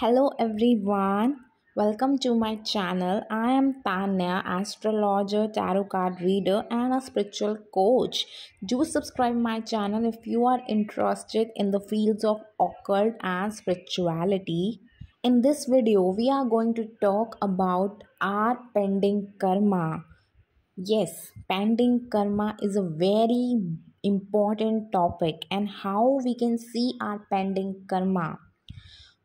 Hello everyone, welcome to my channel. I am Tanya, astrologer, tarot card reader, and a spiritual coach. Do subscribe my channel if you are interested in the fields of occult and spirituality. In this video, we are going to talk about our pending karma. Yes, pending karma is a very important topic and how we can see our pending karma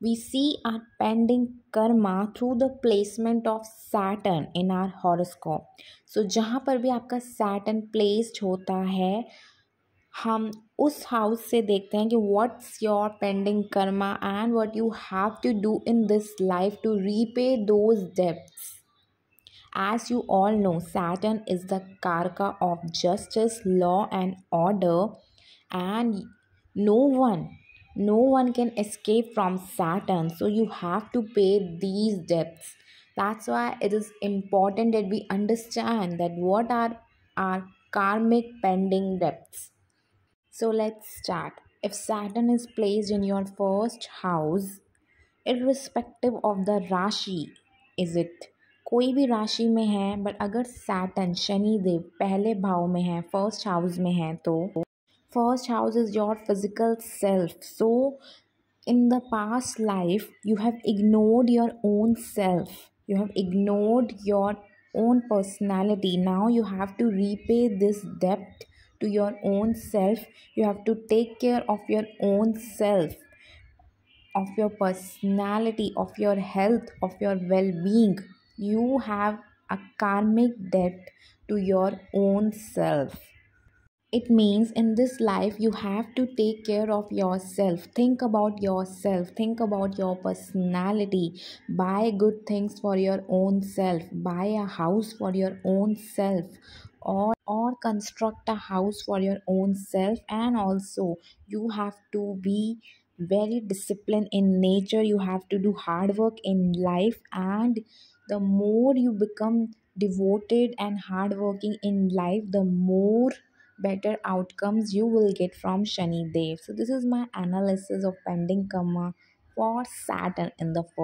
we see our pending karma through the placement of Saturn in our horoscope. So जहाँ पर भी आपका Saturn placed होता है हम उस house से देखते हैं कि what's your pending karma and what you have to do in this life to repay those debts As you all know, Saturn is the Karka of justice, law, and order, and no one no one can escape from Saturn, so you have to pay these debts. That's why it is important that we understand that what are our karmic pending debts. So let's start. If Saturn is placed in your first house, irrespective of the Rashi, is it कोई भी राशि में है but अगर Satan Shani Dev पहले भाव में है फ़र्स्ट हाउस में है तो first house is your physical self. So in the past life you have ignored your own self. You have ignored your own personality. Now you have to repay this debt to your own self. You have to take care of your own self of your personality of your health of your well-being. You have a karmic debt to your own self it means in this life you have to take care of yourself. Think about yourself. Think about your personality. Buy good things for your own self. Buy a house for your own self. Or or construct a house for your own self. And also you have to be very disciplined in nature. You have to do hard work in life. And the more you become devoted and hardworking in life the more better outcomes you will get from Shani Dev. So this is my analysis of pending karma for Saturn in the first.